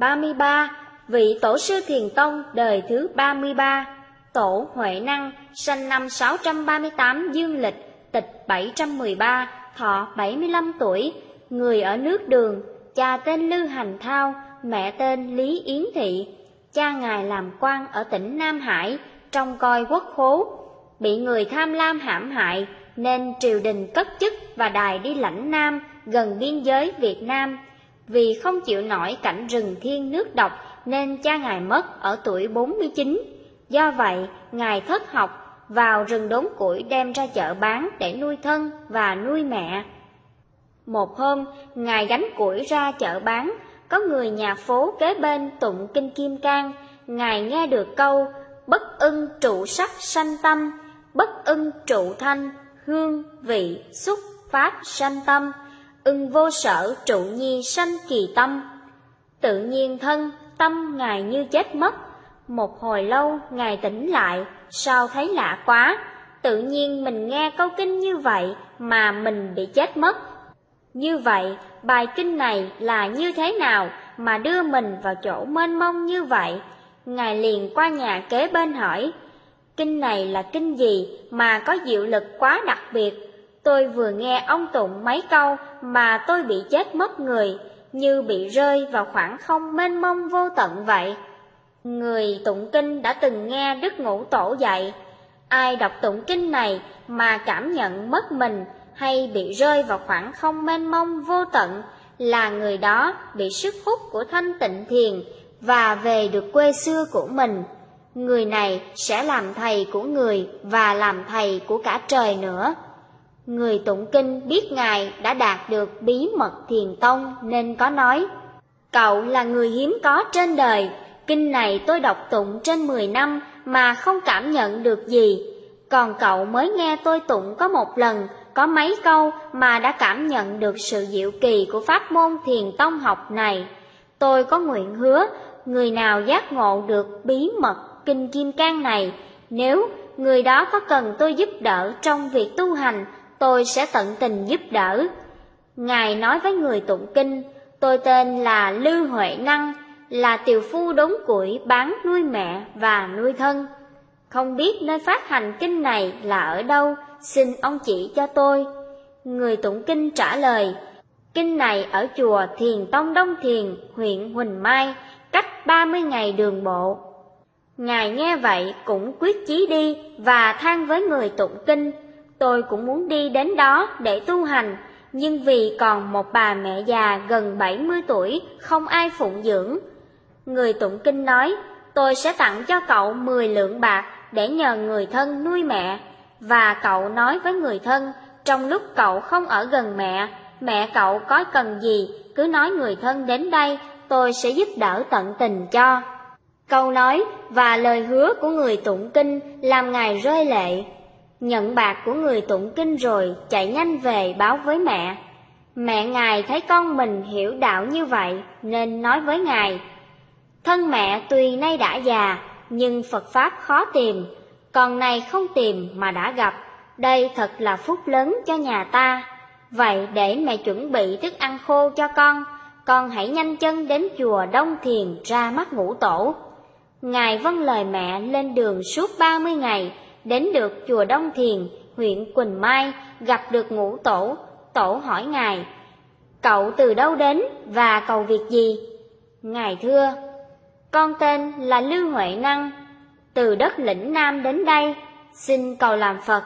33. Vị Tổ sư Thiền Tông đời thứ 33 Tổ Huệ Năng, sanh năm 638 dương lịch, tịch 713, thọ 75 tuổi, người ở nước đường, cha tên Lư Hành Thao, mẹ tên Lý Yến Thị. Cha ngài làm quan ở tỉnh Nam Hải, trong coi quốc khố, bị người tham lam hãm hại, nên triều đình cất chức và đài đi lãnh Nam, gần biên giới Việt Nam. Vì không chịu nổi cảnh rừng thiên nước độc, nên cha ngài mất ở tuổi 49. Do vậy, ngài thất học, vào rừng đốn củi đem ra chợ bán để nuôi thân và nuôi mẹ. Một hôm, ngài gánh củi ra chợ bán, có người nhà phố kế bên tụng kinh kim cang, ngài nghe được câu bất ưng trụ sắc sanh tâm, bất ưng trụ thanh, hương, vị, xúc, pháp sanh tâm, ưng vô sở trụ nhi sanh kỳ tâm. Tự nhiên thân, tâm ngài như chết mất, một hồi lâu ngài tỉnh lại, sao thấy lạ quá, tự nhiên mình nghe câu kinh như vậy mà mình bị chết mất. Như vậy, bài kinh này là như thế nào mà đưa mình vào chỗ mênh mông như vậy? Ngài liền qua nhà kế bên hỏi, kinh này là kinh gì mà có diệu lực quá đặc biệt? Tôi vừa nghe ông tụng mấy câu mà tôi bị chết mất người, như bị rơi vào khoảng không mênh mông vô tận vậy. Người tụng kinh đã từng nghe Đức Ngũ Tổ dạy, ai đọc tụng kinh này mà cảm nhận mất mình hay bị rơi vào khoảng không mênh mông vô tận là người đó bị sức hút của thanh tịnh thiền và về được quê xưa của mình. Người này sẽ làm thầy của người và làm thầy của cả trời nữa. Người tụng kinh biết Ngài đã đạt được bí mật thiền tông nên có nói Cậu là người hiếm có trên đời, kinh này tôi đọc tụng trên 10 năm mà không cảm nhận được gì. Còn cậu mới nghe tôi tụng có một lần, có mấy câu mà đã cảm nhận được sự diệu kỳ của pháp môn thiền tông học này. Tôi có nguyện hứa, người nào giác ngộ được bí mật kinh kim cang này, nếu người đó có cần tôi giúp đỡ trong việc tu hành, tôi sẽ tận tình giúp đỡ. Ngài nói với người tụng kinh, tôi tên là Lư Huệ Năng, là tiều phu đốn củi bán nuôi mẹ và nuôi thân. Không biết nơi phát hành kinh này là ở đâu, xin ông chỉ cho tôi. Người tụng kinh trả lời, kinh này ở chùa Thiền Tông Đông Thiền, huyện Huỳnh Mai, cách 30 ngày đường bộ. Ngài nghe vậy cũng quyết chí đi và than với người tụng kinh, tôi cũng muốn đi đến đó để tu hành, nhưng vì còn một bà mẹ già gần 70 tuổi không ai phụng dưỡng. Người tụng kinh nói, tôi sẽ tặng cho cậu 10 lượng bạc để nhờ người thân nuôi mẹ, và cậu nói với người thân, trong lúc cậu không ở gần mẹ, mẹ cậu có cần gì, cứ nói người thân đến đây, tôi sẽ giúp đỡ tận tình cho. Câu nói và lời hứa của người tụng kinh làm ngài rơi lệ. Nhận bạc của người tụng kinh rồi chạy nhanh về báo với mẹ. Mẹ ngài thấy con mình hiểu đạo như vậy nên nói với ngài, Thân mẹ tuy nay đã già, nhưng Phật Pháp khó tìm, còn này không tìm mà đã gặp, đây thật là phúc lớn cho nhà ta. Vậy để mẹ chuẩn bị thức ăn khô cho con, con hãy nhanh chân đến chùa Đông Thiền ra mắt ngũ tổ. Ngài vâng lời mẹ lên đường suốt ba mươi ngày, đến được chùa Đông Thiền, huyện Quỳnh Mai, gặp được ngũ tổ. Tổ hỏi Ngài, cậu từ đâu đến và cầu việc gì? Ngài thưa, con tên là Lưu Huệ Năng, từ đất lĩnh Nam đến đây, xin cầu làm Phật.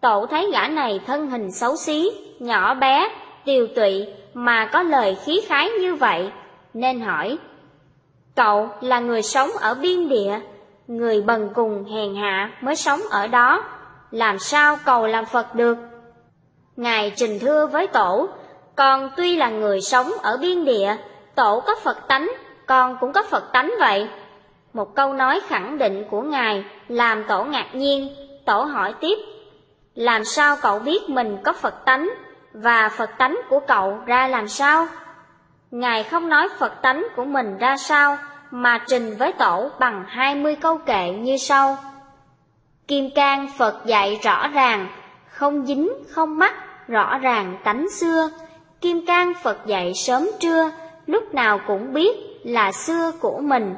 Tổ thấy gã này thân hình xấu xí, nhỏ bé, tiều tụy mà có lời khí khái như vậy, nên hỏi, Cậu là người sống ở biên địa, người bần cùng hèn hạ mới sống ở đó, làm sao cầu làm Phật được? Ngài trình thưa với tổ, con tuy là người sống ở biên địa, tổ có Phật tánh, con cũng có Phật tánh vậy. Một câu nói khẳng định của Ngài làm tổ ngạc nhiên, tổ hỏi tiếp, làm sao cậu biết mình có Phật tánh, và Phật tánh của cậu ra làm sao? Ngài không nói Phật tánh của mình ra sao, mà trình với tổ bằng hai mươi câu kệ như sau. Kim Cang Phật dạy rõ ràng, không dính, không mắc, rõ ràng tánh xưa. Kim Cang Phật dạy sớm trưa, lúc nào cũng biết là xưa của mình.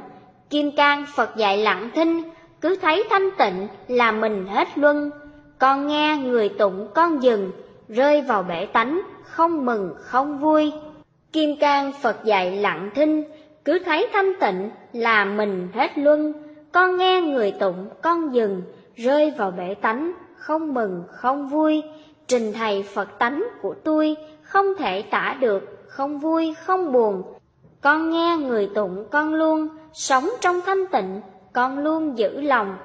Kim Cang Phật dạy lặng thinh, cứ thấy thanh tịnh là mình hết luân. Con nghe người tụng con dừng, rơi vào bể tánh, không mừng không vui. Kim Cang Phật dạy lặng thinh, cứ thấy thanh tịnh là mình hết luân. Con nghe người tụng con dừng, rơi vào bể tánh, không mừng không vui. Trình thầy Phật tánh của tôi không thể tả được, không vui không buồn. Con nghe người tụng con luôn, sống trong thanh tịnh, con luôn giữ lòng.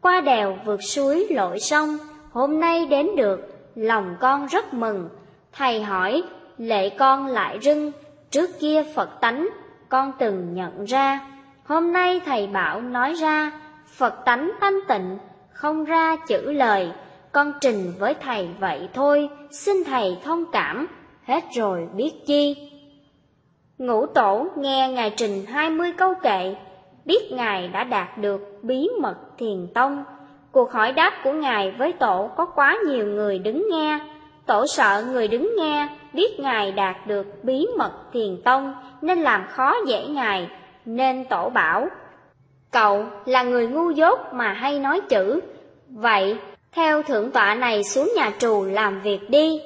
Qua đèo vượt suối lội sông, hôm nay đến được, lòng con rất mừng. Thầy hỏi, lệ con lại rưng, trước kia Phật tánh, con từng nhận ra. Hôm nay thầy bảo nói ra, Phật tánh thanh tịnh, không ra chữ lời. Con trình với thầy vậy thôi, xin thầy thông cảm, hết rồi biết chi. Ngũ tổ nghe Ngài trình hai mươi câu kệ, biết Ngài đã đạt được bí mật thiền tông. Cuộc hỏi đáp của Ngài với tổ có quá nhiều người đứng nghe, tổ sợ người đứng nghe biết Ngài đạt được bí mật thiền tông nên làm khó dễ Ngài, nên tổ bảo, cậu là người ngu dốt mà hay nói chữ, vậy theo thượng tọa này xuống nhà trù làm việc đi.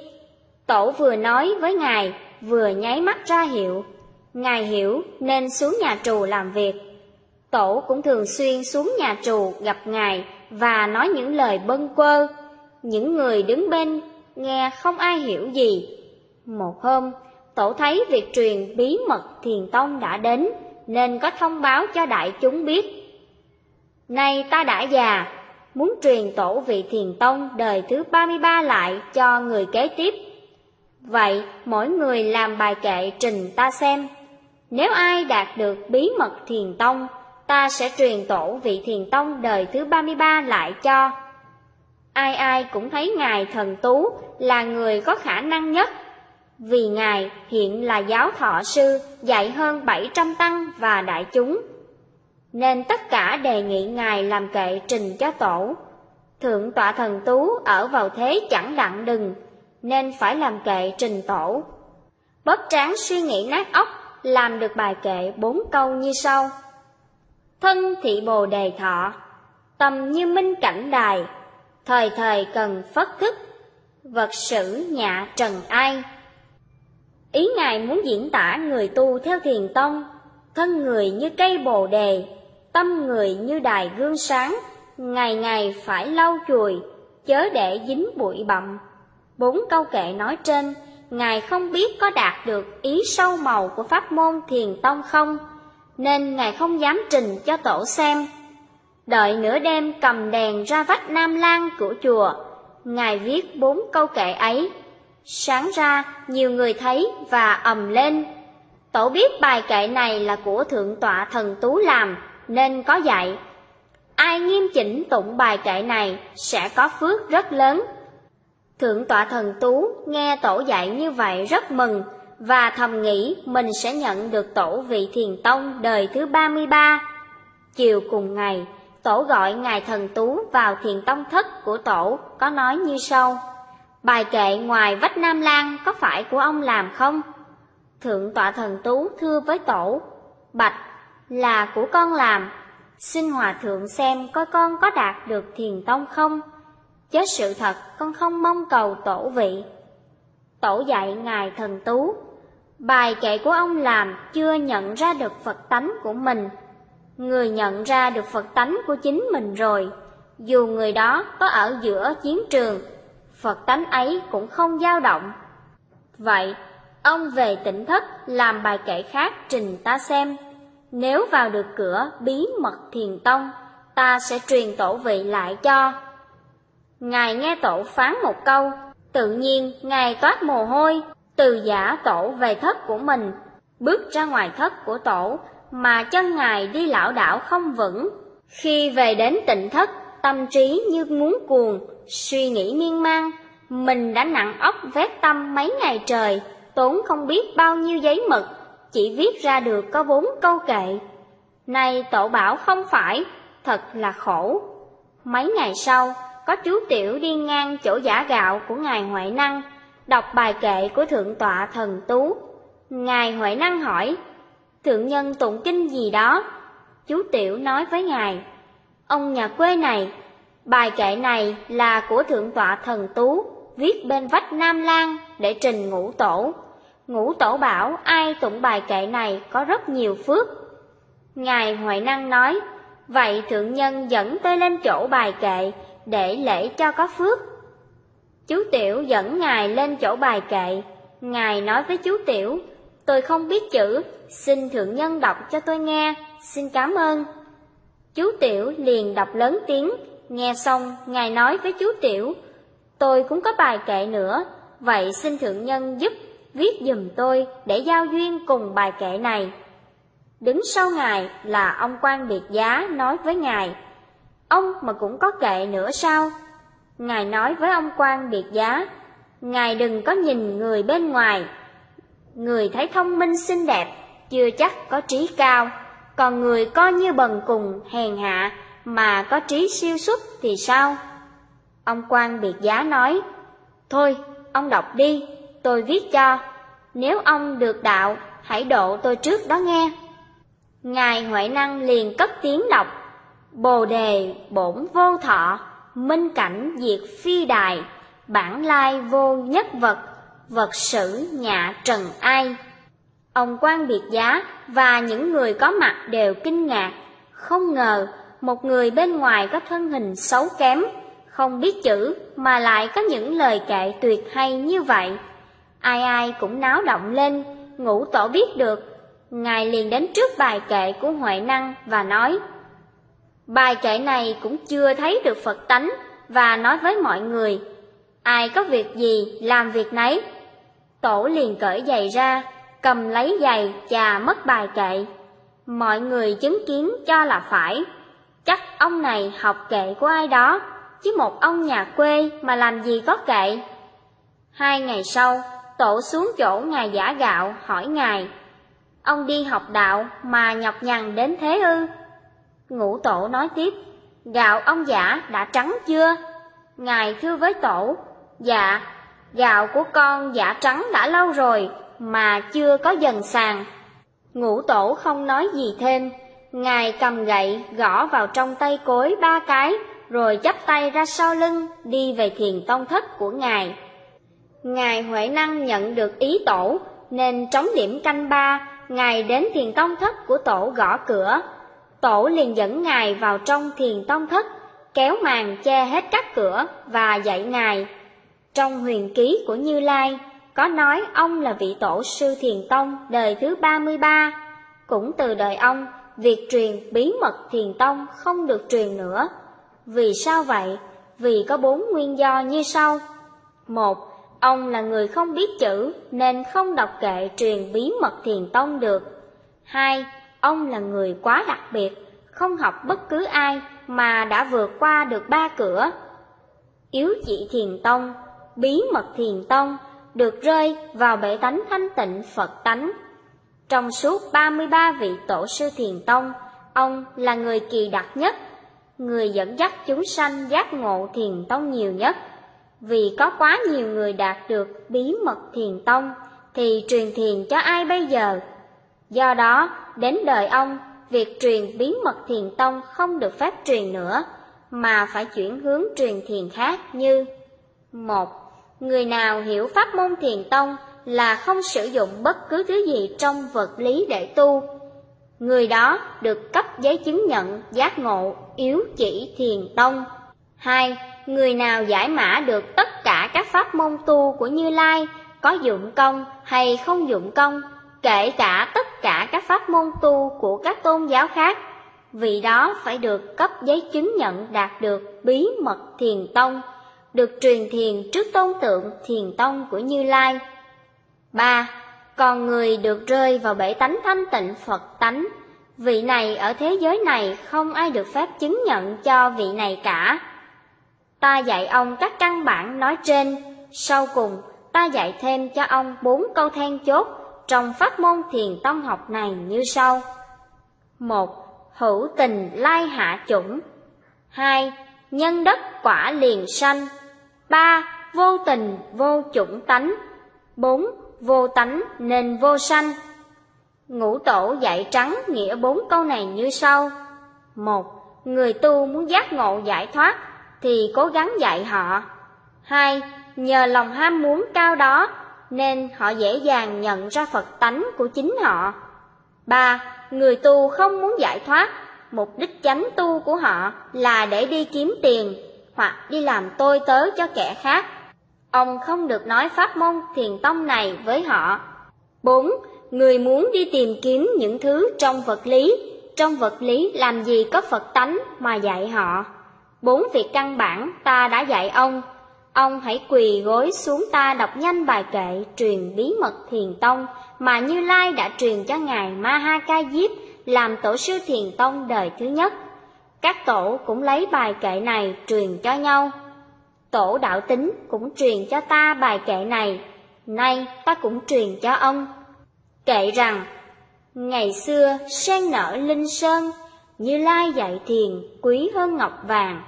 Tổ vừa nói với Ngài, vừa nháy mắt ra hiệu. Ngài hiểu nên xuống nhà trù làm việc. Tổ cũng thường xuyên xuống nhà trù gặp Ngài và nói những lời bâng quơ. Những người đứng bên nghe không ai hiểu gì. Một hôm, Tổ thấy việc truyền bí mật thiền tông đã đến, nên có thông báo cho đại chúng biết. Nay ta đã già, muốn truyền tổ vị thiền tông đời thứ 33 lại cho người kế tiếp. Vậy, mỗi người làm bài kệ trình ta xem. Nếu ai đạt được bí mật thiền tông, ta sẽ truyền tổ vị thiền tông đời thứ 33 lại cho. Ai ai cũng thấy Ngài Thần Tú là người có khả năng nhất, vì Ngài hiện là giáo thọ sư dạy hơn 700 tăng và đại chúng. Nên tất cả đề nghị Ngài làm kệ trình cho tổ. Thượng tọa thần Tú ở vào thế chẳng đặng đừng, nên phải làm kệ trình tổ. Bóp tráng suy nghĩ nát óc, làm được bài kệ bốn câu như sau. Thân thị bồ đề thọ, tầm như minh cảnh đài, thời thời cần phất thức, vật sử nhạ trần ai. Ý Ngài muốn diễn tả người tu theo thiền tông, thân người như cây bồ đề, tâm người như đài gương sáng, ngày ngày phải lau chùi, chớ để dính bụi bặm. Bốn câu kệ nói trên, Ngài không biết có đạt được ý sâu màu của pháp môn thiền tông không, nên Ngài không dám trình cho tổ xem. Đợi nửa đêm cầm đèn ra vách nam lan của chùa, Ngài viết bốn câu kệ ấy. Sáng ra, nhiều người thấy và ầm lên. Tổ biết bài kệ này là của Thượng tọa Thần Tú làm, nên có dạy. Ai nghiêm chỉnh tụng bài kệ này sẽ có phước rất lớn. Thượng tọa Thần Tú nghe tổ dạy như vậy rất mừng, và thầm nghĩ mình sẽ nhận được tổ vị thiền tông đời thứ 33. Chiều cùng ngày, tổ gọi Ngài Thần Tú vào thiền tông thất của tổ có nói như sau. Bài kệ ngoài vách Nam Lan có phải của ông làm không? Thượng tọa thần Tú thưa với tổ, Bạch, là của con làm, xin hòa thượng xem coi con có đạt được thiền tông không? chớ sự thật con không mong cầu tổ vị. Tổ dạy Ngài thần Tú, bài kệ của ông làm chưa nhận ra được Phật tánh của mình. Người nhận ra được Phật tánh của chính mình rồi, dù người đó có ở giữa chiến trường Phật tánh ấy cũng không dao động. Vậy, ông về tỉnh thất làm bài kệ khác trình ta xem. Nếu vào được cửa bí mật thiền tông, ta sẽ truyền tổ vị lại cho. Ngài nghe tổ phán một câu, tự nhiên Ngài toát mồ hôi, từ giả tổ về thất của mình, bước ra ngoài thất của tổ, mà chân Ngài đi lão đảo không vững. Khi về đến tịnh thất, tâm trí như muốn cuồng, suy nghĩ miên man, mình đã nặng óc vét tâm mấy ngày trời, tốn không biết bao nhiêu giấy mực, chỉ viết ra được có bốn câu kệ. nay tổ bảo không phải, thật là khổ. Mấy ngày sau, có chú Tiểu đi ngang chỗ giả gạo của Ngài Huệ Năng, đọc bài kệ của Thượng tọa Thần Tú. Ngài Huệ Năng hỏi, thượng nhân tụng kinh gì đó? Chú Tiểu nói với Ngài, ông nhà quê này, bài kệ này là của Thượng tọa Thần Tú, viết bên vách Nam Lan để trình ngũ tổ. Ngũ tổ bảo ai tụng bài kệ này có rất nhiều phước. Ngài Huệ Năng nói, vậy thượng nhân dẫn tôi lên chỗ bài kệ để lễ cho có phước. Chú Tiểu dẫn Ngài lên chỗ bài kệ, Ngài nói với chú Tiểu, tôi không biết chữ, xin thượng nhân đọc cho tôi nghe, xin cảm ơn. Chú Tiểu liền đọc lớn tiếng, nghe xong Ngài nói với chú Tiểu, tôi cũng có bài kệ nữa, vậy xin thượng nhân giúp viết dùm tôi để giao duyên cùng bài kệ này. Đứng sau Ngài là ông quan biệt giá nói với Ngài, ông mà cũng có kệ nữa sao? Ngài nói với ông quan biệt giá, Ngài đừng có nhìn người bên ngoài, người thấy thông minh xinh đẹp, chưa chắc có trí cao, còn người coi như bần cùng, hèn hạ, mà có trí siêu xuất thì sao? Ông quan biệt giá nói, Thôi, ông đọc đi, tôi viết cho, nếu ông được đạo, hãy độ tôi trước đó nghe. Ngài Huệ Năng liền cất tiếng đọc, Bồ đề bổn vô thọ, minh cảnh diệt phi đài, bản lai vô nhất vật, vật sử nhạ trần ai. Ông quan biệt giá và những người có mặt đều kinh ngạc, không ngờ một người bên ngoài có thân hình xấu kém, không biết chữ mà lại có những lời kệ tuyệt hay như vậy. Ai ai cũng náo động lên, ngũ tổ biết được, Ngài liền đến trước bài kệ của Huệ Năng và nói, Bài kệ này cũng chưa thấy được Phật tánh và nói với mọi người, ai có việc gì làm việc nấy. Tổ liền cởi giày ra, cầm lấy giày chà mất bài kệ. Mọi người chứng kiến cho là phải, chắc ông này học kệ của ai đó, chứ một ông nhà quê mà làm gì có kệ. Hai ngày sau, tổ xuống chỗ ngài giả gạo hỏi ngài, ông đi học đạo mà nhọc nhằn đến thế ư? Ngũ tổ nói tiếp, gạo ông giả đã trắng chưa? Ngài thưa với tổ, dạ, gạo của con giả trắng đã lâu rồi mà chưa có dần sàn. Ngũ tổ không nói gì thêm, Ngài cầm gậy gõ vào trong tay cối ba cái, rồi chắp tay ra sau lưng, đi về thiền tông thất của Ngài. Ngài Huệ Năng nhận được ý tổ, nên trống điểm canh ba, Ngài đến thiền tông thất của tổ gõ cửa. Tổ liền dẫn Ngài vào trong thiền tông thất, kéo màn che hết các cửa và dạy Ngài. Trong huyền ký của Như Lai, có nói ông là vị tổ sư thiền tông đời thứ 33. Cũng từ đời ông, việc truyền bí mật thiền tông không được truyền nữa. Vì sao vậy? Vì có bốn nguyên do như sau. Một, ông là người không biết chữ nên không đọc kệ truyền bí mật thiền tông được. Hai, ông là người quá đặc biệt, không học bất cứ ai mà đã vượt qua được ba cửa. Yếu chỉ thiền tông, bí mật thiền tông được rơi vào bể tánh thanh tịnh Phật tánh. Trong suốt 33 vị tổ sư thiền tông, ông là người kỳ đặc nhất, người dẫn dắt chúng sanh giác ngộ thiền tông nhiều nhất. Vì có quá nhiều người đạt được bí mật thiền tông, thì truyền thiền cho ai bây giờ? Do đó, đến đời ông, việc truyền bí mật thiền tông không được phép truyền nữa, mà phải chuyển hướng truyền thiền khác như một Người nào hiểu pháp môn thiền tông là không sử dụng bất cứ thứ gì trong vật lý để tu. Người đó được cấp giấy chứng nhận giác ngộ yếu chỉ thiền tông. 2. Người nào giải mã được tất cả các pháp môn tu của Như Lai, có dụng công hay không dụng công, kể cả tất cả các pháp môn tu của các tôn giáo khác, vị đó phải được cấp giấy chứng nhận đạt được bí mật thiền tông được truyền thiền trước tôn tượng thiền tông của Như Lai. 3. Còn người được rơi vào bể tánh thanh tịnh Phật tánh, vị này ở thế giới này không ai được phép chứng nhận cho vị này cả. Ta dạy ông các căn bản nói trên, sau cùng ta dạy thêm cho ông bốn câu then chốt trong pháp môn thiền tông học này như sau. một Hữu tình lai hạ chủng 2. Nhân đất quả liền sanh ba Vô tình vô chủng tánh bốn vô tánh nên vô sanh. Ngũ tổ dạy trắng nghĩa bốn câu này như sau. Một, người tu muốn giác ngộ giải thoát thì cố gắng dạy họ. Hai, nhờ lòng ham muốn cao đó nên họ dễ dàng nhận ra Phật tánh của chính họ. Ba, người tu không muốn giải thoát, mục đích chánh tu của họ là để đi kiếm tiền hoặc đi làm tôi tớ cho kẻ khác. Ông không được nói pháp môn thiền tông này với họ. 4. Người muốn đi tìm kiếm những thứ trong vật lý, trong vật lý làm gì có Phật tánh mà dạy họ. Bốn việc căn bản ta đã dạy ông. Ông hãy quỳ gối xuống ta đọc nhanh bài kệ truyền bí mật thiền tông mà Như Lai đã truyền cho Ngài Ma Ha Ca Diếp làm tổ sư thiền tông đời thứ nhất. Các tổ cũng lấy bài kệ này truyền cho nhau. Tổ đạo tính cũng truyền cho ta bài kệ này, nay ta cũng truyền cho ông. Kệ rằng, ngày xưa sen nở linh sơn, như lai dạy thiền quý hơn ngọc vàng,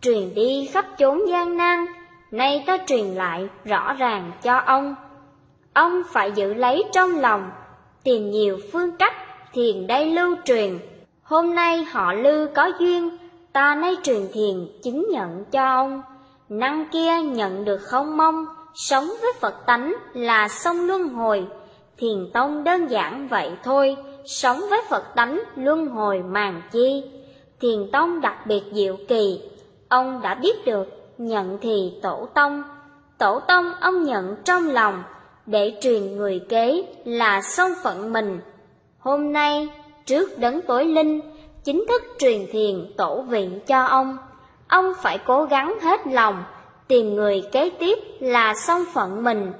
truyền đi khắp chốn gian nan, nay ta truyền lại rõ ràng cho ông. Ông phải giữ lấy trong lòng, tìm nhiều phương cách thiền đây lưu truyền. Hôm nay họ lưu có duyên, ta nay truyền thiền chứng nhận cho ông. Năng kia nhận được không mong, sống với Phật tánh là sông luân hồi. Thiền tông đơn giản vậy thôi, sống với Phật tánh luân hồi màng chi. Thiền tông đặc biệt diệu kỳ, ông đã biết được, nhận thì tổ tông. Tổ tông ông nhận trong lòng, để truyền người kế là song phận mình. Hôm nay, trước đấng tối linh, chính thức truyền thiền tổ vị cho ông. Ông phải cố gắng hết lòng, tìm người kế tiếp là song phận mình.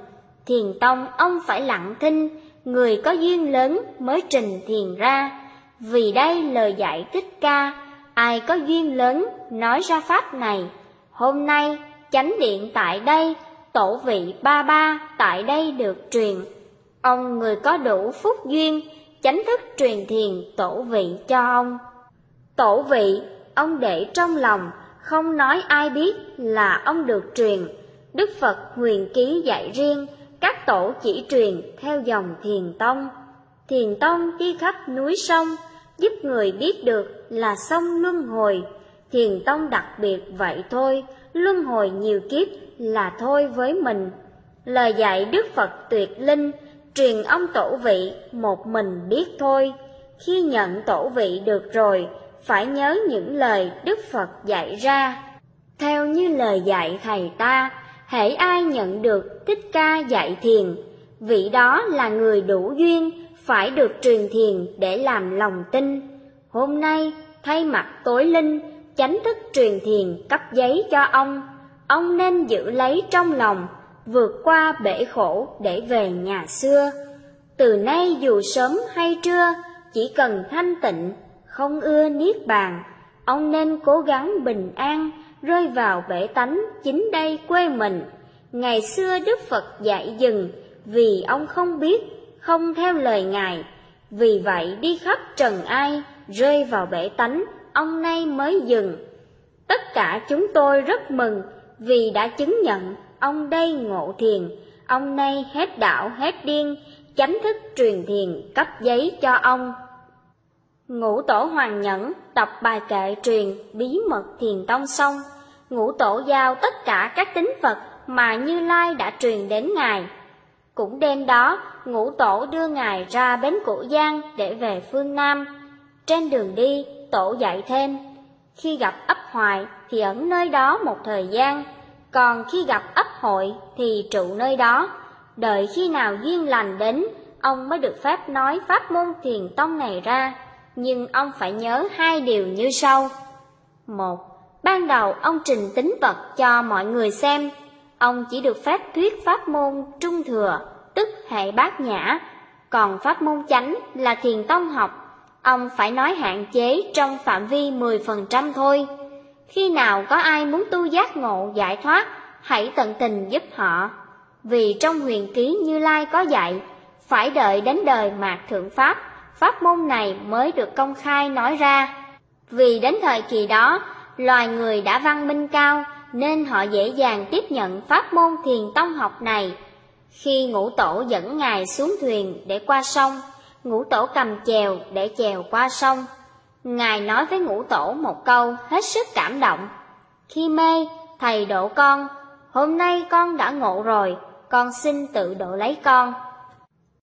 Thiền tông ông phải lặng thinh, người có duyên lớn mới trình thiền ra. Vì đây lời dạy thích ca, ai có duyên lớn nói ra pháp này. Hôm nay, chánh điện tại đây, tổ vị ba ba tại đây được truyền. Ông người có đủ phúc duyên, chánh thức truyền thiền tổ vị cho ông. Tổ vị, ông để trong lòng, không nói ai biết là ông được truyền. Đức Phật huyền ký dạy riêng, các tổ chỉ truyền theo dòng thiền tông. Thiền tông đi khắp núi sông, giúp người biết được là sông luân hồi. Thiền tông đặc biệt vậy thôi, luân hồi nhiều kiếp là thôi với mình. Lời dạy Đức Phật tuyệt linh, truyền ông tổ vị một mình biết thôi. Khi nhận tổ vị được rồi, phải nhớ những lời Đức Phật dạy ra. Theo như lời dạy thầy ta, hễ ai nhận được Thích Ca dạy thiền, vị đó là người đủ duyên, phải được truyền thiền để làm lòng tin. Hôm nay, thay mặt tối linh, chánh thức truyền thiền cấp giấy cho ông, ông nên giữ lấy trong lòng, vượt qua bể khổ để về nhà xưa. Từ nay dù sớm hay trưa, chỉ cần thanh tịnh không ưa niết bàn, ông nên cố gắng bình an, rơi vào bể tánh chính đây quê mình. Ngày xưa Đức Phật dạy dừng, vì ông không biết, không theo lời Ngài, vì vậy đi khắp trần ai, rơi vào bể tánh, ông nay mới dừng. Tất cả chúng tôi rất mừng vì đã chứng nhận ông đây ngộ thiền, ông nay hết đạo hết điên, chánh thức truyền thiền cấp giấy cho ông. Ngũ tổ hoàng nhẫn tập bài kệ truyền bí mật thiền tông xong, ngũ tổ giao tất cả các tính Phật mà Như Lai đã truyền đến Ngài. Cũng đêm đó, ngũ tổ đưa Ngài ra bến Cổ Giang để về phương Nam. Trên đường đi, tổ dạy thêm, khi gặp ấp hoài thì ẩn nơi đó một thời gian, còn khi gặp ấp hội thì trụ nơi đó. Đợi khi nào duyên lành đến, ông mới được phép nói pháp môn thiền tông này ra nhưng ông phải nhớ hai điều như sau. Một, ban đầu ông trình tính vật cho mọi người xem, ông chỉ được phép thuyết pháp môn trung thừa, tức hệ bát nhã, còn pháp môn chánh là thiền tông học, ông phải nói hạn chế trong phạm vi 10% thôi. Khi nào có ai muốn tu giác ngộ giải thoát, hãy tận tình giúp họ. Vì trong huyền ký Như Lai có dạy, phải đợi đến đời mạt thượng Pháp pháp môn này mới được công khai nói ra. Vì đến thời kỳ đó, loài người đã văn minh cao nên họ dễ dàng tiếp nhận pháp môn thiền tông học này. Khi ngũ tổ dẫn ngài xuống thuyền để qua sông, ngũ tổ cầm chèo để chèo qua sông. Ngài nói với ngũ tổ một câu hết sức cảm động. Khi mê, thầy độ con, hôm nay con đã ngộ rồi, con xin tự độ lấy con.